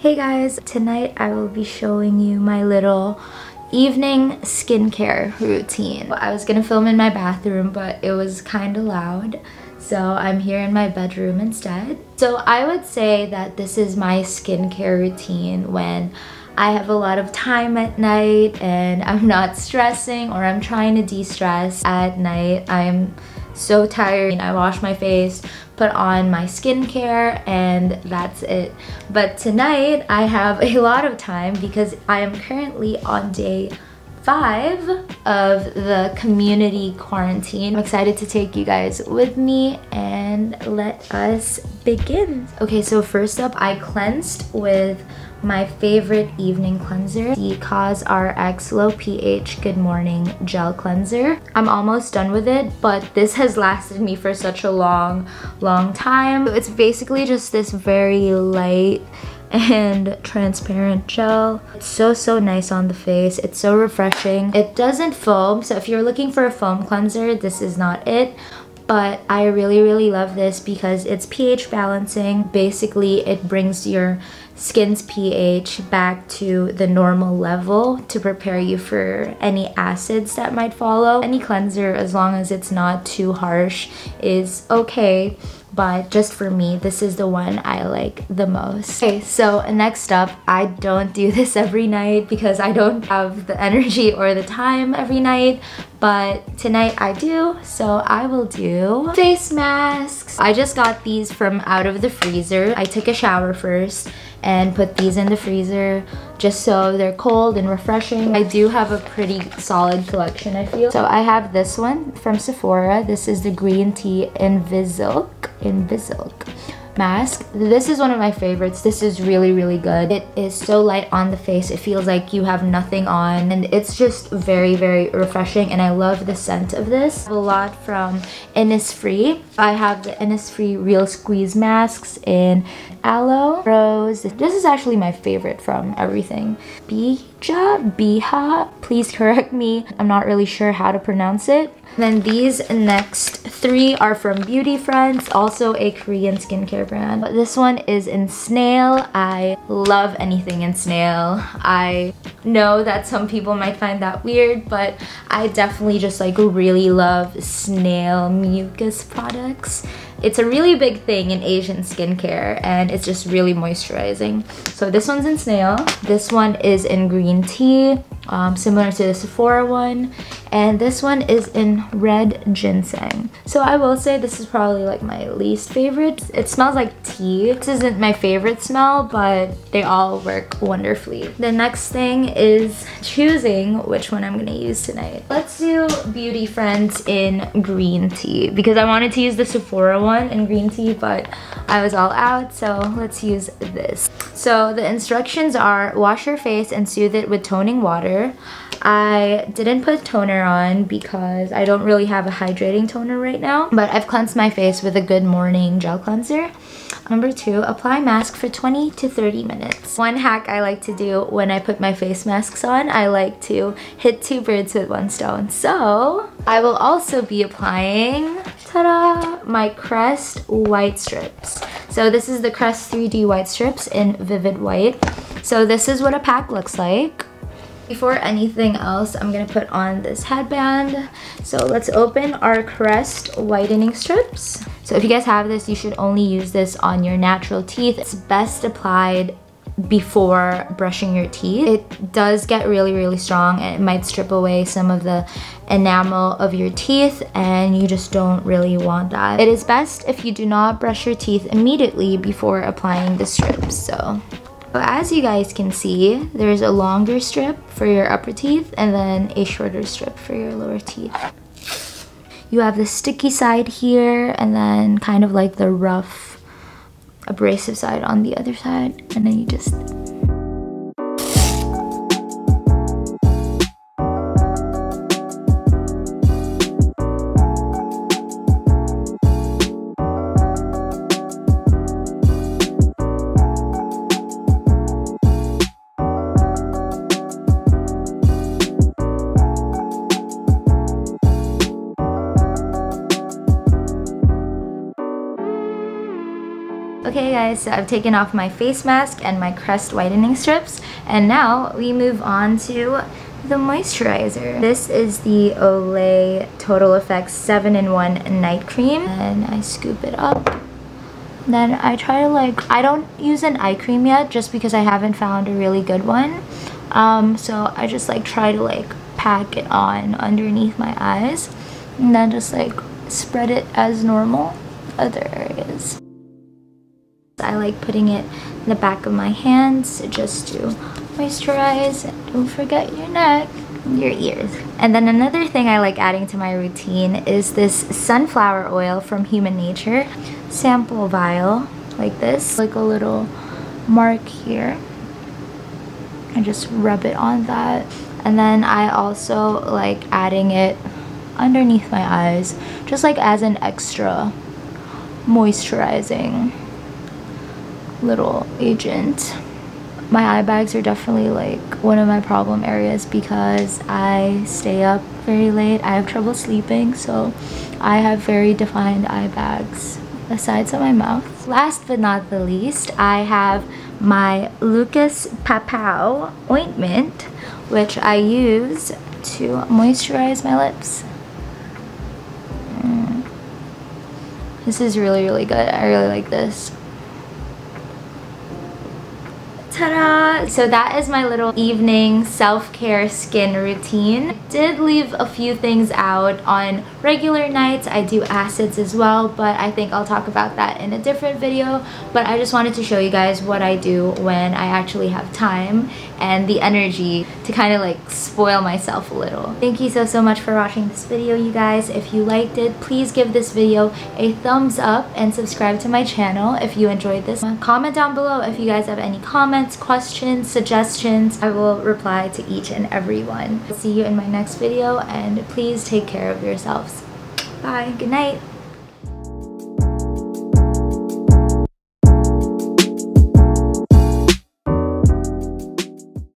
Hey guys, tonight I will be showing you my little evening skincare routine. I was gonna film in my bathroom, but it was kind of loud. So I'm here in my bedroom instead. So I would say that this is my skincare routine when I have a lot of time at night and I'm not stressing or I'm trying to de-stress at night. I'm so tired. I wash my face, put on my skincare, and that's it. But tonight, I have a lot of time because I am currently on day five of the community quarantine. I'm excited to take you guys with me and let us begin. Okay, so first up, I cleansed with my favorite evening cleanser, the COSRX Low pH Good Morning Gel Cleanser. I'm almost done with it, but this has lasted me for such a long, long time. It's basically just this very light and transparent gel. It's so, so nice on the face. It's so refreshing. It doesn't foam, so if you're looking for a foam cleanser, this is not it but I really really love this because it's pH balancing basically it brings your skin's pH back to the normal level to prepare you for any acids that might follow. Any cleanser, as long as it's not too harsh, is okay but just for me this is the one I like the most. Okay so next up I don't do this every night because I don't have the energy or the time every night but tonight I do so I will do face masks. I just got these from out of the freezer. I took a shower first and put these in the freezer just so they're cold and refreshing. I do have a pretty solid collection I feel. So I have this one from Sephora. This is the green tea Invisilk. Invisilk mask. This is one of my favorites. This is really, really good. It is so light on the face. It feels like you have nothing on and it's just very, very refreshing and I love the scent of this. A lot from Innisfree. I have the Innisfree Real Squeeze masks in Aloe, Rose. This is actually my favorite from everything. Bija, Biha, please correct me. I'm not really sure how to pronounce it. Then these next three are from Beauty Friends, also a Korean skincare brand. But this one is in snail. I love anything in snail. I know that some people might find that weird, but I definitely just like really love snail mucus products. It's a really big thing in Asian skincare and it's just really moisturizing. So this one's in snail. This one is in green tea, um, similar to the Sephora one. And this one is in red ginseng. So I will say this is probably like my least favorite. It smells like tea. This isn't my favorite smell, but they all work wonderfully. The next thing is choosing which one I'm gonna use tonight. Let's do Beauty Friends in green tea because I wanted to use the Sephora one in green tea, but I was all out, so let's use this. So the instructions are wash your face and soothe it with toning water. I didn't put toner on because I don't really have a hydrating toner right now, but I've cleansed my face with a good morning gel cleanser. Number two, apply mask for 20 to 30 minutes. One hack I like to do when I put my face masks on, I like to hit two birds with one stone. So I will also be applying, ta-da, my Crest white strips. So this is the Crest 3D white strips in Vivid White. So this is what a pack looks like. Before anything else, I'm gonna put on this headband. So let's open our Crest whitening strips. So if you guys have this, you should only use this on your natural teeth. It's best applied before brushing your teeth. It does get really, really strong and it might strip away some of the enamel of your teeth and you just don't really want that. It is best if you do not brush your teeth immediately before applying the strips. So as you guys can see, there's a longer strip for your upper teeth and then a shorter strip for your lower teeth. You have the sticky side here and then kind of like the rough abrasive side on the other side and then you just Okay guys, so I've taken off my face mask and my Crest whitening strips and now we move on to the moisturizer. This is the Olay Total Effects 7-in-1 Night Cream and I scoop it up. Then I try to like, I don't use an eye cream yet just because I haven't found a really good one. Um, so I just like try to like pack it on underneath my eyes and then just like spread it as normal other areas. I like putting it in the back of my hands just to moisturize. Don't forget your neck, your ears. And then another thing I like adding to my routine is this sunflower oil from Human Nature sample vial like this. Like a little mark here. And just rub it on that. And then I also like adding it underneath my eyes just like as an extra moisturizing little agent. My eye bags are definitely like one of my problem areas because I stay up very late. I have trouble sleeping, so I have very defined eye bags the sides of my mouth. Last but not the least, I have my Lucas Papaw ointment, which I use to moisturize my lips. Mm. This is really, really good. I really like this. Ta-da! So that is my little evening self-care skin routine. I did leave a few things out on regular nights. I do acids as well, but I think I'll talk about that in a different video. But I just wanted to show you guys what I do when I actually have time and the energy to kind of like spoil myself a little. Thank you so, so much for watching this video, you guys. If you liked it, please give this video a thumbs up and subscribe to my channel if you enjoyed this. Comment down below if you guys have any comments, questions, suggestions. I will reply to each and every one. See you in my next video and please take care of yourselves. Bye. Good night.